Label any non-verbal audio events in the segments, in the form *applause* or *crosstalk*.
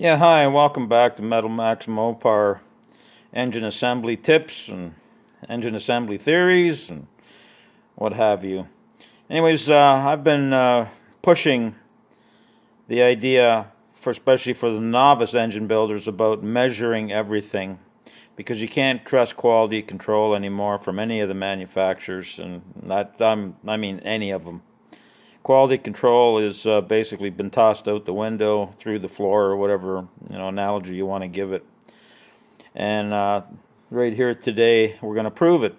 Yeah, hi, and welcome back to Metalmax Mopar engine assembly tips and engine assembly theories and what have you. Anyways, uh, I've been uh, pushing the idea, for especially for the novice engine builders, about measuring everything because you can't trust quality control anymore from any of the manufacturers, and that I'm, I mean any of them quality control is uh, basically been tossed out the window through the floor or whatever you know analogy you want to give it. And uh, right here today we're going to prove it.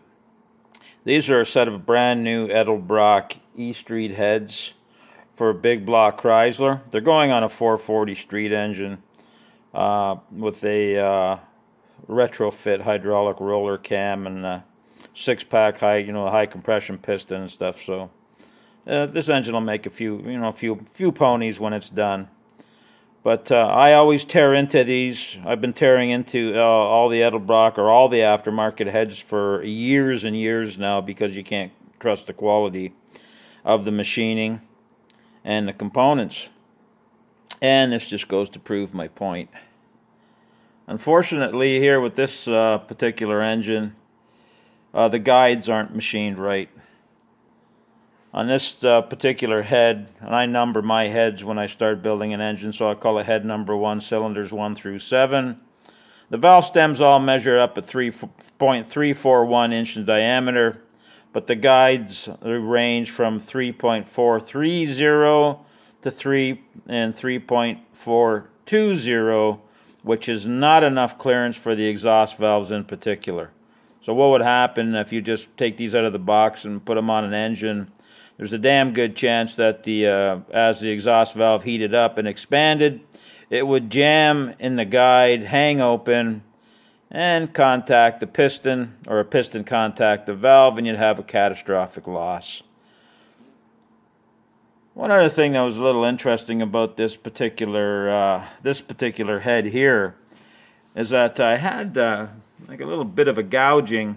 These are a set of brand new Edelbrock E Street heads for a big block Chrysler. They're going on a 440 street engine uh, with a uh, retrofit hydraulic roller cam and six pack high you know high compression piston and stuff so uh, this engine will make a few, you know, a few, few ponies when it's done. But uh, I always tear into these. I've been tearing into uh, all the Edelbrock or all the aftermarket heads for years and years now because you can't trust the quality of the machining and the components. And this just goes to prove my point. Unfortunately, here with this uh, particular engine, uh, the guides aren't machined right on this uh, particular head, and I number my heads when I start building an engine, so I call it head number one, cylinders one through seven. The valve stems all measure up at 3.341 inch in diameter, but the guides range from 3.430 to 3 and 3.420, which is not enough clearance for the exhaust valves in particular. So what would happen if you just take these out of the box and put them on an engine? There's a damn good chance that the uh, as the exhaust valve heated up and expanded, it would jam in the guide, hang open, and contact the piston, or a piston contact the valve, and you'd have a catastrophic loss. One other thing that was a little interesting about this particular uh, this particular head here is that I had uh, like a little bit of a gouging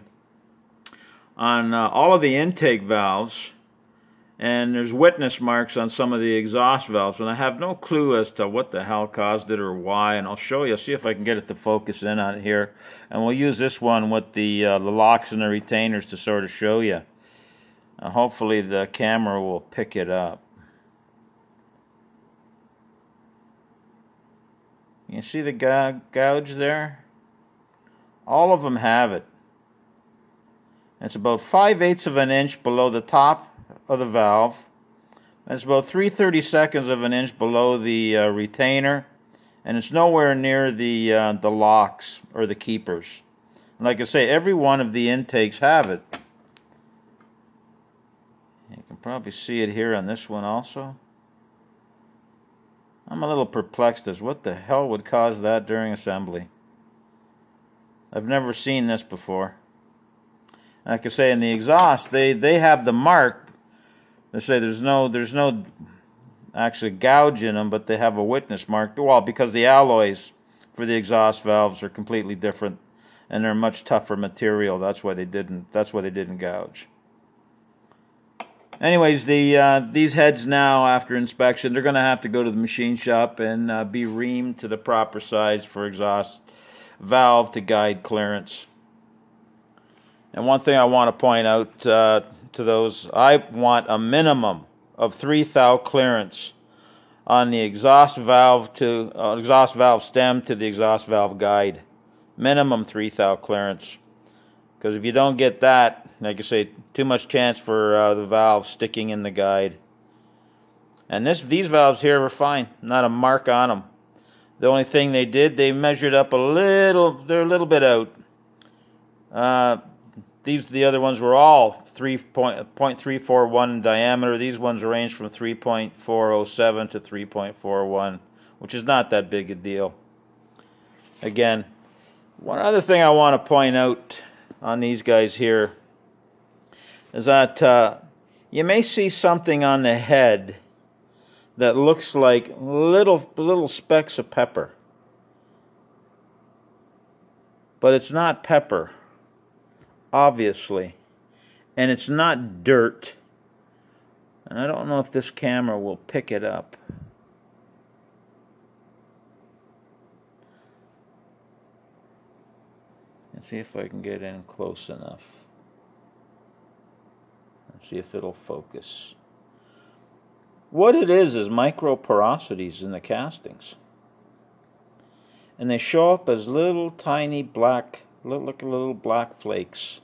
on uh, all of the intake valves and there's witness marks on some of the exhaust valves and I have no clue as to what the hell caused it or why and I'll show you see if I can get it to focus in on here. And we'll use this one with the uh, the locks and the retainers to sort of show you. Uh, hopefully the camera will pick it up. You see the gouge there? All of them have it. It's about 5 eighths of an inch below the top of the valve. It's about 3 seconds of an inch below the uh, retainer, and it's nowhere near the, uh, the locks or the keepers. And like I say, every one of the intakes have it. You can probably see it here on this one also. I'm a little perplexed as what the hell would cause that during assembly. I've never seen this before. Like I say, in the exhaust, they, they have the mark they say there's no there's no actually gouge in them, but they have a witness mark. Well, because the alloys for the exhaust valves are completely different, and they're much tougher material. That's why they didn't. That's why they didn't gouge. Anyways, the uh, these heads now after inspection, they're going to have to go to the machine shop and uh, be reamed to the proper size for exhaust valve to guide clearance. And one thing I want to point out. Uh, to those, I want a minimum of 3 thou clearance on the exhaust valve to uh, exhaust valve stem to the exhaust valve guide. Minimum 3 thou clearance. Because if you don't get that, like I say, too much chance for uh, the valve sticking in the guide. And this these valves here were fine, not a mark on them. The only thing they did, they measured up a little, they're a little bit out. Uh, these the other ones were all 3.341 in diameter. These ones range from 3.407 to 3.41, which is not that big a deal. Again, one other thing I want to point out on these guys here is that uh, you may see something on the head that looks like little little specks of pepper. But it's not pepper obviously and it's not dirt. And I don't know if this camera will pick it up. And see if I can get in close enough. And see if it'll focus. What it is is microporosities in the castings. And they show up as little tiny black, look like little black flakes.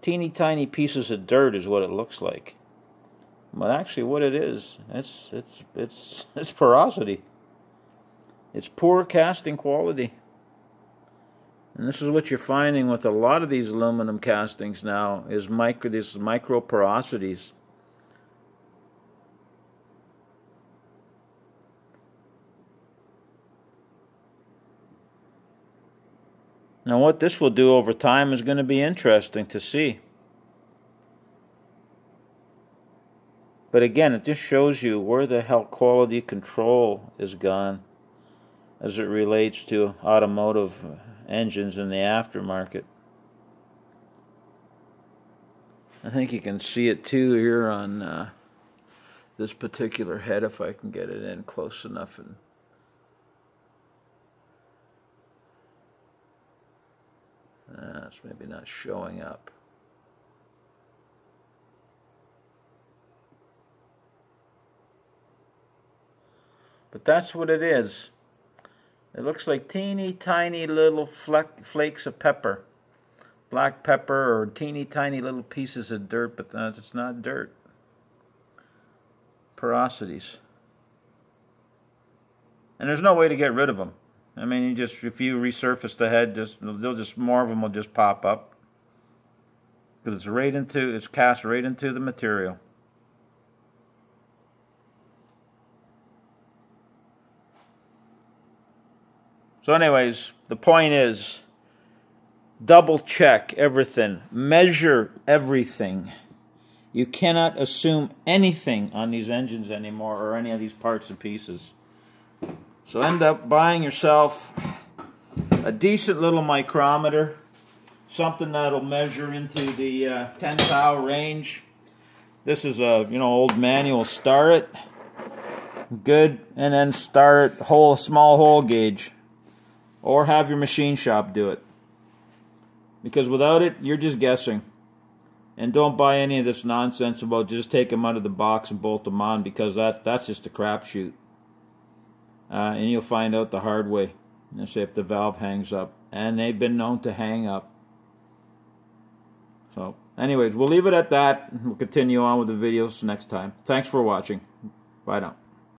Teeny tiny pieces of dirt is what it looks like. But actually what it is, it's it's it's *laughs* it's porosity. It's poor casting quality. And this is what you're finding with a lot of these aluminum castings now is micro these micro porosities. Now what this will do over time is going to be interesting to see. But again, it just shows you where the hell quality control is gone as it relates to automotive engines in the aftermarket. I think you can see it too here on uh, this particular head if I can get it in close enough and uh, it's maybe not showing up. But that's what it is. It looks like teeny tiny little flakes of pepper. Black pepper or teeny tiny little pieces of dirt, but it's not dirt. Porosities. And there's no way to get rid of them. I mean, you just if you resurface the head, just they'll just more of them will just pop up because it's right into it's cast right into the material. So, anyways, the point is double check everything, measure everything. You cannot assume anything on these engines anymore or any of these parts and pieces. So, end up buying yourself a decent little micrometer, something that'll measure into the uh, 10 thou range. This is a you know old manual. Starrett, good, and then start whole small hole gauge or have your machine shop do it. Because without it, you're just guessing. And don't buy any of this nonsense about just take them out of the box and bolt them on because that that's just a crapshoot. Uh, and you'll find out the hard way. And say if the valve hangs up, and they've been known to hang up. So, anyways, we'll leave it at that. We'll continue on with the videos next time. Thanks for watching. Bye now.